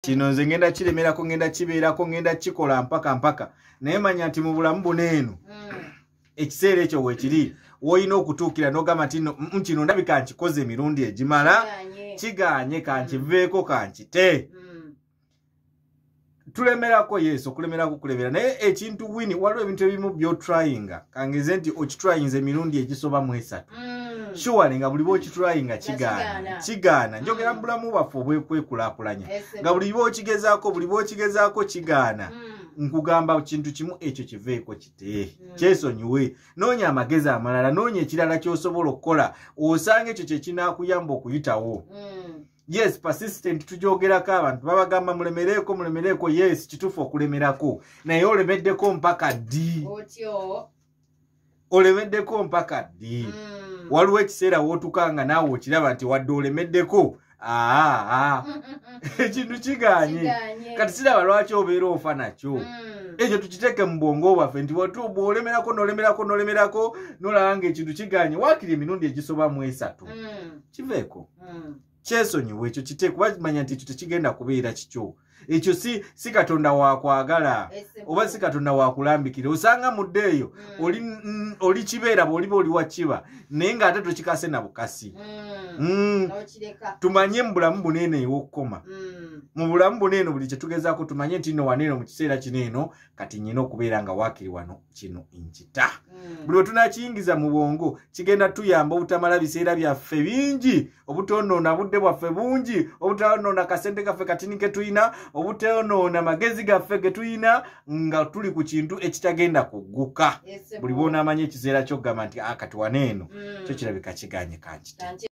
kino nze ngenda kiremerako ngenda kibeerako ngenda kikola mpaka mpaka naye manya nti mu bulamu buno eno Mm. ekiseera ekyo weekiri woolina okutuukira n'ogamba nti mm, kino ndabika nkikoze emirundi egimala Kiganye. kankiveeko kankite Mm. tulemerako yesu okulemerako kulebera naye ekintu wini waliwo ebintu ebimu byotrayinga kangeze nti okitrayinza emirundi egisoba mu esatu Mm. Shuwale nga buli bwokitrayinga kigaana kigaana. kigaana njogera Mm. mu bulamu bwaffe obwekwekulaakulanya nga buli bwokigezaako buli bwokigezaako kigaana Mm. nkugamba kintu kimu ekyo kiveeko kite Mm. kyesonyiwe. Noonya amagezi amalala noonya ekirala kyosobola okukola. Osanga ekyo kyekinakuyamba okuyitawo. Yes persistent tujogerako abantu. Babagamba mulemereko mulemereko yes kituufu okulemerako. Naye olemeddeko mpaka ddi? Olemeddeko mpaka ddi? Mm. Waliwo ekiseera wootukanga naawe okiraba nti wadde olemeddeko? Aa ekintu kiganye. Kati siraba lwaki obeera ofa nakyo? Mm. ekyo tukiteeke mu bwongo bwaffe nti bwolemerako nolemerako nolemerako nolaba nga ekintu kiganye waakiri emirundi egisoba mu esatu. Mm. kiveeko? Mm. Kyesonyiwa ekyo kite kuba manya nti ekyo tekigenda kubeera kikyo. Ekyo si si katonda wakwagala oba si katonda wakulambikira osanga mudde eyo Mm. oli mm, oli kibeera bwoliba oli wakiba naye ng'ate tokikase na bukasi. Mm. Mm, tumanye mu bulamu buneeno ew'okukoma Mm. Mu bulamu buneeno buli kyetugezaako tumanye nti nno waneeno mu kiseera kino eno kati nyina okubeera nga waakiri wano kino nkita Mm. buli lwe tunakiyingiza mu bwongo kigenda tuyamba obutamala biseera byaffe bingi obutonoona budde bwaffe bungi obutayonoona kasente kaffe katini ke tulina obuteyonoona magezi gaffe ge tulina nga tuli ku kintu ekitagenda kugguka. Buli bwonaamanya ekiseera kyokugamba nti akati waneeno Mm. kyo kirabika kiganye kankite Kanki-